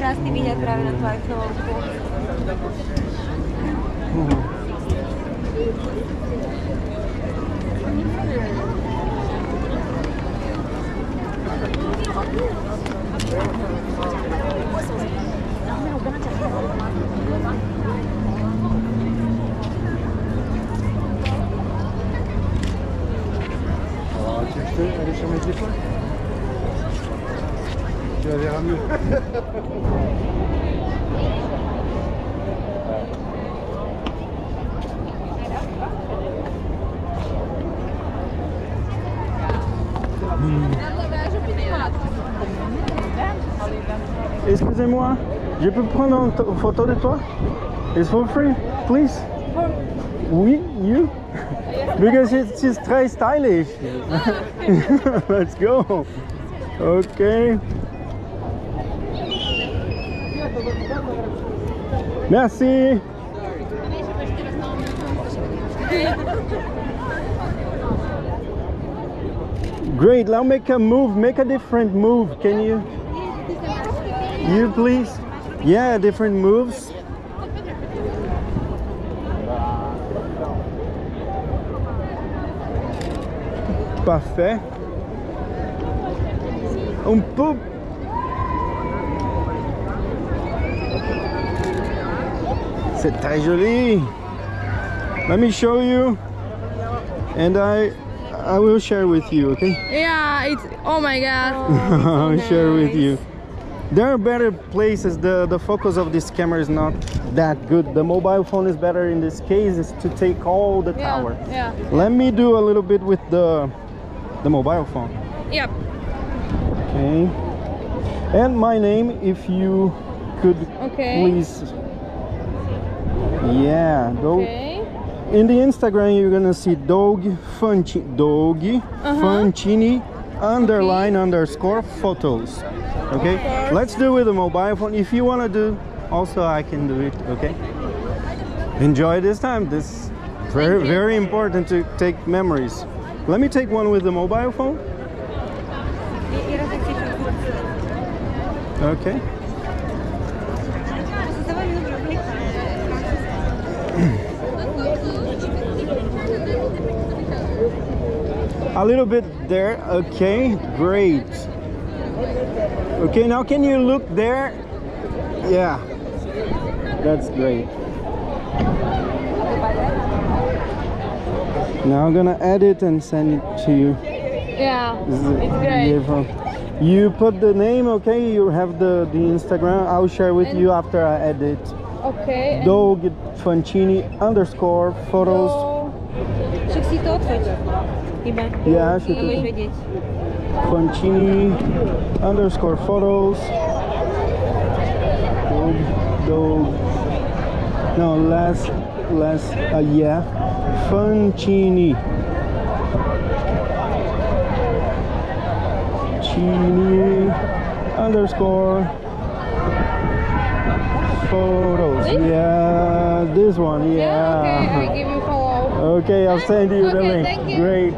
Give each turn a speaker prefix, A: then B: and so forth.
A: krásny výhľad práve na
B: Twajfnovú. Mm-hmm. Thank you. La verras mieux.
C: Excusez-moi, je peux prendre une to- photo de toi? It's for free, please. Oui, you? Because it's, it's très stylish. Let's go. Okay. Merci. Great, now make a move, make a different move. Can you? You please? Yeah, different moves. Parfait. Un peu. C'est très joli. Let me show you. And I I will share with you, okay?
D: Yeah, it's oh my god.
C: I'll share with you. There are better places. The the focus of this camera is not that good. The mobile phone is better in this case is to take all the
D: Yeah,
C: tower.
D: yeah.
C: Let me do a little bit with the the mobile phone.
D: Yep.
C: Okay. And my name, if you could
D: Okay.
C: please. Yeah, Doug.
D: Okay.
C: In the Instagram, you're gonna see Doug Funchi, Doug
D: Uh-huh.
C: Fantini underline underscore photos. Okay. Let's do with the mobile phone. If you wanna do, also I can do it. Okay. Enjoy this time. This very very important to take memories. Let me take one with the mobile phone.
A: I, i reflekci
C: Okay. A little bit there. Okay, great. Okay, now can you look there? Yeah, that's great. Now I'm gonna edit and send it to you.
D: Yeah. It's great.
C: beautiful. You put the name, okay? You have the, the Instagram. I'll share with you after I edit.
D: Okay.
C: Doug Fantini underscore photos.
D: go-
A: Však si to odfoť.
C: Já si to-
A: Nebudeš vědět.
C: Fantini underscore photos. Doug. No, less, less, uh, yeah. Fantini. Chini underscore photos.
D: This?
C: Yeah, this one,
D: Yeah.
C: yeah.
D: Okay. I give you follow.
C: Okay, I'll send you
D: okay, the
C: link.
D: Thank you.
C: Great.